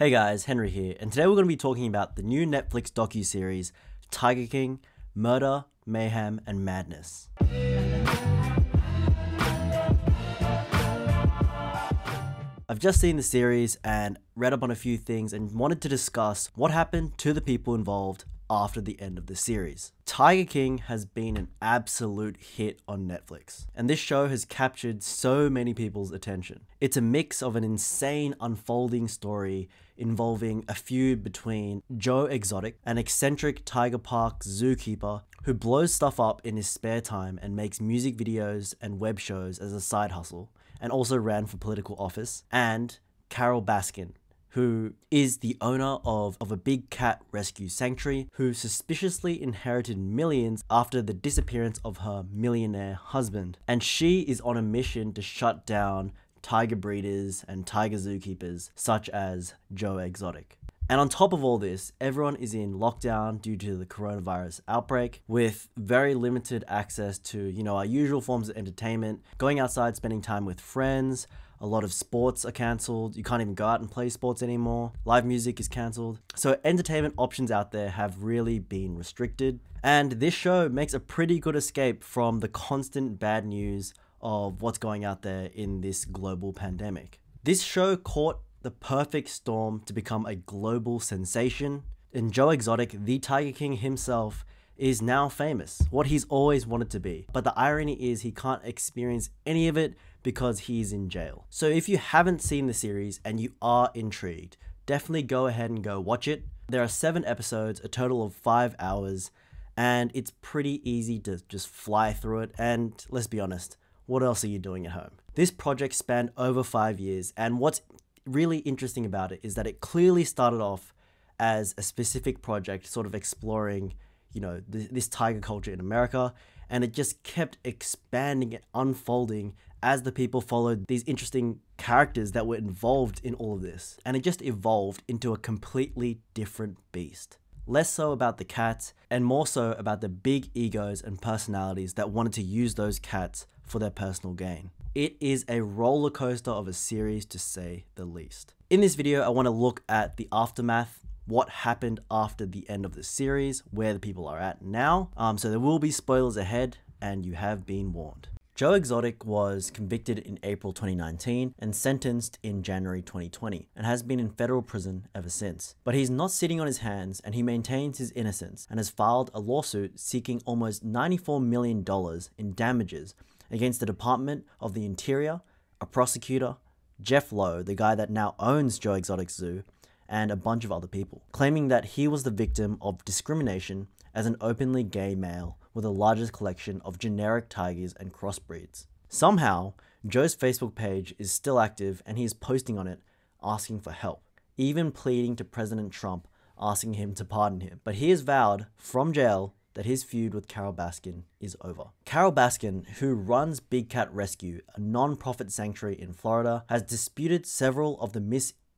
Hey guys, Henry here, and today we're going to be talking about the new Netflix docu-series Tiger King: Murder, Mayhem, and Madness. I've just seen the series and read up on a few things and wanted to discuss what happened to the people involved after the end of the series. Tiger King has been an absolute hit on Netflix, and this show has captured so many people's attention. It's a mix of an insane unfolding story involving a feud between Joe Exotic, an eccentric Tiger Park zookeeper who blows stuff up in his spare time and makes music videos and web shows as a side hustle, and also ran for political office, and Carole Baskin, who is the owner of, of a big cat rescue sanctuary, who suspiciously inherited millions after the disappearance of her millionaire husband. And she is on a mission to shut down tiger breeders and tiger zookeepers, such as Joe Exotic. And on top of all this, everyone is in lockdown due to the coronavirus outbreak with very limited access to, you know, our usual forms of entertainment, going outside, spending time with friends, a lot of sports are cancelled. You can't even go out and play sports anymore. Live music is cancelled. So, entertainment options out there have really been restricted. And this show makes a pretty good escape from the constant bad news of what's going out there in this global pandemic. This show caught the perfect storm to become a global sensation. And Joe Exotic, the Tiger King himself, is now famous, what he's always wanted to be. But the irony is he can't experience any of it because he's in jail. So if you haven't seen the series and you are intrigued, definitely go ahead and go watch it. There are seven episodes, a total of five hours, and it's pretty easy to just fly through it. And let's be honest, what else are you doing at home? This project spanned over five years, and what's really interesting about it is that it clearly started off as a specific project, sort of exploring, you know, th- this tiger culture in America, and it just kept expanding and unfolding as the people followed these interesting characters that were involved in all of this. And it just evolved into a completely different beast. Less so about the cats, and more so about the big egos and personalities that wanted to use those cats for their personal gain. It is a roller coaster of a series to say the least. In this video, I want to look at the aftermath, what happened after the end of the series, where the people are at now. Um, so there will be spoilers ahead, and you have been warned. Joe Exotic was convicted in April 2019 and sentenced in January 2020 and has been in federal prison ever since. But he's not sitting on his hands and he maintains his innocence and has filed a lawsuit seeking almost $94 million in damages against the Department of the Interior, a prosecutor, Jeff Lowe, the guy that now owns Joe Exotic Zoo, and a bunch of other people, claiming that he was the victim of discrimination as an openly gay male with the largest collection of generic tigers and crossbreeds. Somehow, Joe's Facebook page is still active and he is posting on it asking for help, even pleading to President Trump asking him to pardon him. But he has vowed from jail that his feud with Carole Baskin is over. Carole Baskin, who runs Big Cat Rescue, a non-profit sanctuary in Florida, has disputed several of the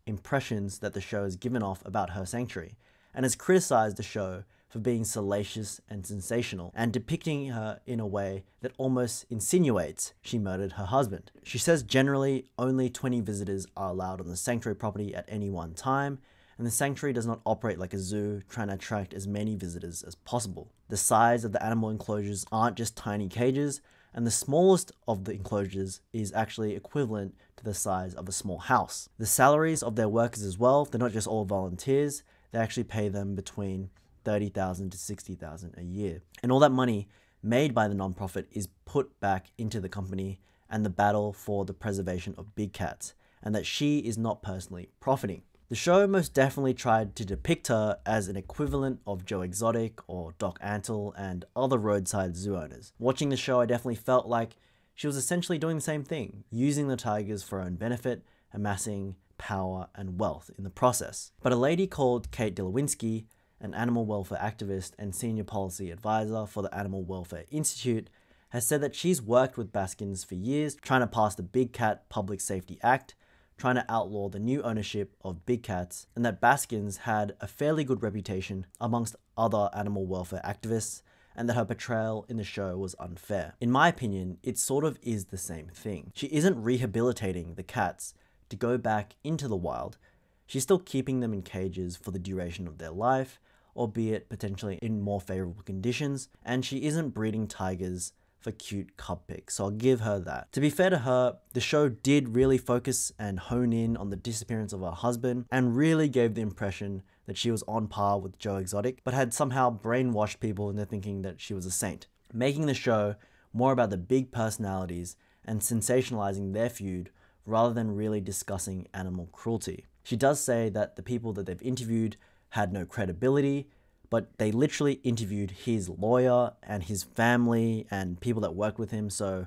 misimpressions that the show has given off about her sanctuary and has criticized the show for being salacious and sensational, and depicting her in a way that almost insinuates she murdered her husband. She says generally only 20 visitors are allowed on the sanctuary property at any one time, and the sanctuary does not operate like a zoo trying to attract as many visitors as possible. The size of the animal enclosures aren't just tiny cages, and the smallest of the enclosures is actually equivalent to the size of a small house. The salaries of their workers as well, they're not just all volunteers, they actually pay them between 30,000 to 60,000 a year. And all that money made by the nonprofit is put back into the company and the battle for the preservation of big cats, and that she is not personally profiting. The show most definitely tried to depict her as an equivalent of Joe Exotic or Doc Antle and other roadside zoo owners. Watching the show, I definitely felt like she was essentially doing the same thing, using the tigers for her own benefit, amassing power and wealth in the process. But a lady called Kate Dylewsky an animal welfare activist and senior policy advisor for the Animal Welfare Institute, has said that she's worked with Baskins for years trying to pass the Big Cat Public Safety Act, trying to outlaw the new ownership of big cats, and that Baskins had a fairly good reputation amongst other animal welfare activists, and that her portrayal in the show was unfair. In my opinion, it sort of is the same thing. She isn't rehabilitating the cats to go back into the wild, she's still keeping them in cages for the duration of their life, albeit potentially in more favorable conditions, and she isn't breeding tigers for cute cub pics, so I'll give her that. To be fair to her, the show did really focus and hone in on the disappearance of her husband and really gave the impression that she was on par with Joe Exotic, but had somehow brainwashed people into thinking that she was a saint, making the show more about the big personalities and sensationalizing their feud rather than really discussing animal cruelty. She does say that the people that they've interviewed had no credibility, but they literally interviewed his lawyer and his family and people that worked with him. So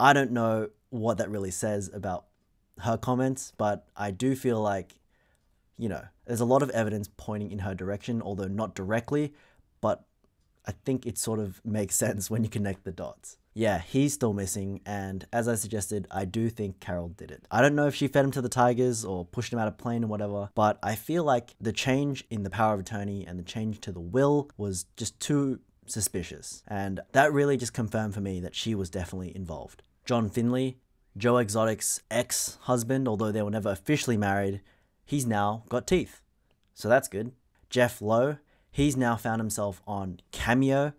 I don't know what that really says about her comments, but I do feel like, you know, there's a lot of evidence pointing in her direction, although not directly, but I think it sort of makes sense when you connect the dots yeah, he's still missing. And as I suggested, I do think Carole did it. I don't know if she fed him to the tigers or pushed him out of plane or whatever, but I feel like the change in the power of attorney and the change to the will was just too suspicious. And that really just confirmed for me that she was definitely involved. John Finlay, Joe Exotic's ex husband, although they were never officially married, he's now got teeth. So that's good. Jeff Lowe, he's now found himself on Cameo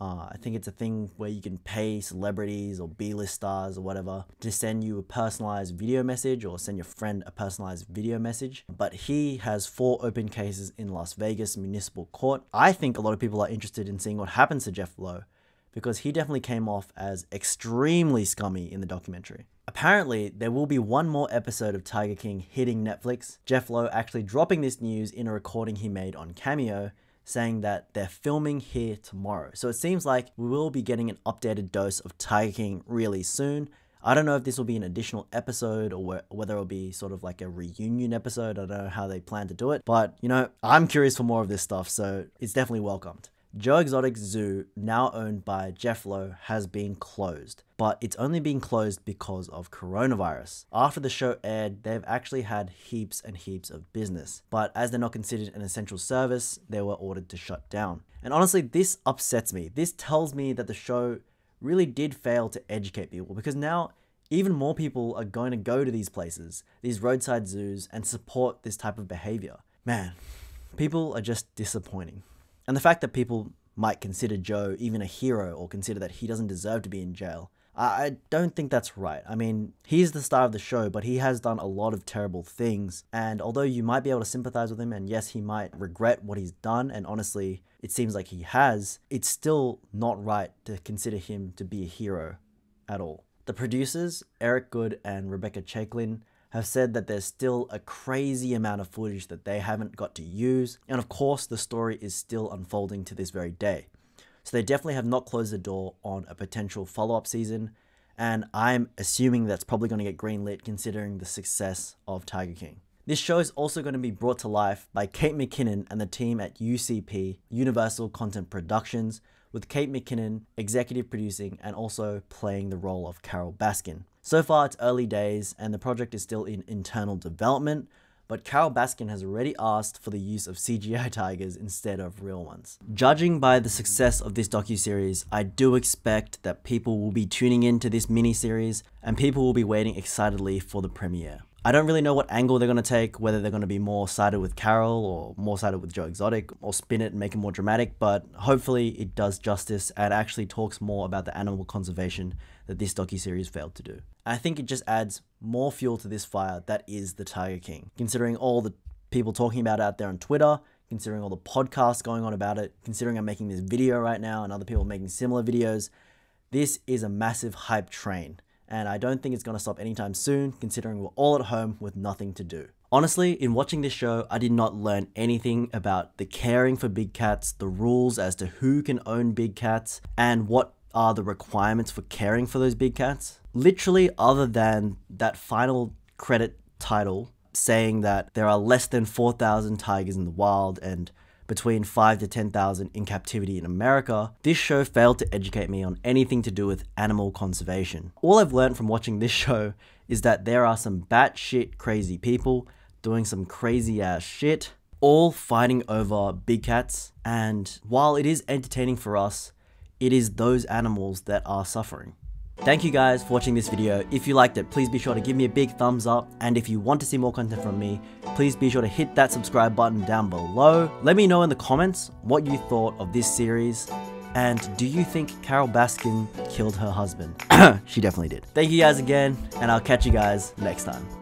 uh, I think it's a thing where you can pay celebrities or B-list stars or whatever to send you a personalized video message or send your friend a personalized video message. But he has four open cases in Las Vegas Municipal Court. I think a lot of people are interested in seeing what happens to Jeff Lowe because he definitely came off as extremely scummy in the documentary. Apparently, there will be one more episode of Tiger King hitting Netflix. Jeff Lowe actually dropping this news in a recording he made on Cameo saying that they're filming here tomorrow. So it seems like we will be getting an updated dose of Tiger King really soon. I don't know if this will be an additional episode or whether it'll be sort of like a reunion episode. I don't know how they plan to do it, but you know, I'm curious for more of this stuff, so it's definitely welcomed. Joe Exotic Zoo, now owned by Jeff Lowe, has been closed, but it's only been closed because of coronavirus. After the show aired, they've actually had heaps and heaps of business, but as they're not considered an essential service, they were ordered to shut down. And honestly, this upsets me. This tells me that the show really did fail to educate people because now even more people are going to go to these places, these roadside zoos, and support this type of behavior. Man, people are just disappointing. And the fact that people might consider Joe even a hero or consider that he doesn't deserve to be in jail, I don't think that's right. I mean, he's the star of the show, but he has done a lot of terrible things. And although you might be able to sympathize with him, and yes, he might regret what he's done, and honestly, it seems like he has, it's still not right to consider him to be a hero at all. The producers, Eric Goode and Rebecca Chaiklin, have said that there's still a crazy amount of footage that they haven't got to use, and of course, the story is still unfolding to this very day. So they definitely have not closed the door on a potential follow up season, and I'm assuming that's probably going to get greenlit considering the success of Tiger King. This show is also going to be brought to life by Kate McKinnon and the team at UCP, Universal Content Productions, with Kate McKinnon executive producing and also playing the role of Carole Baskin. So far, it's early days and the project is still in internal development, but Carole Baskin has already asked for the use of CGI tigers instead of real ones. Judging by the success of this docu-series, I do expect that people will be tuning into this mini-series and people will be waiting excitedly for the premiere. I don't really know what angle they're going to take, whether they're going to be more sided with Carole or more sided with Joe Exotic or spin it and make it more dramatic, but hopefully it does justice and actually talks more about the animal conservation that this docu-series failed to do. I think it just adds more fuel to this fire that is the Tiger King, considering all the people talking about out there on Twitter, considering all the podcasts going on about it, considering I'm making this video right now and other people making similar videos. This is a massive hype train and I don't think it's going to stop anytime soon, considering we're all at home with nothing to do. Honestly, in watching this show, I did not learn anything about the caring for big cats, the rules as to who can own big cats, and what are the requirements for caring for those big cats. Literally, other than that final credit title saying that there are less than 4,000 tigers in the wild and between 5 to 10,000 in captivity in America, this show failed to educate me on anything to do with animal conservation. All I've learned from watching this show is that there are some batshit crazy people doing some crazy ass shit, all fighting over big cats, and while it is entertaining for us, it is those animals that are suffering. Thank you guys for watching this video. If you liked it, please be sure to give me a big thumbs up. And if you want to see more content from me, please be sure to hit that subscribe button down below. Let me know in the comments what you thought of this series. And do you think Carole Baskin killed her husband? she definitely did. Thank you guys again, and I'll catch you guys next time.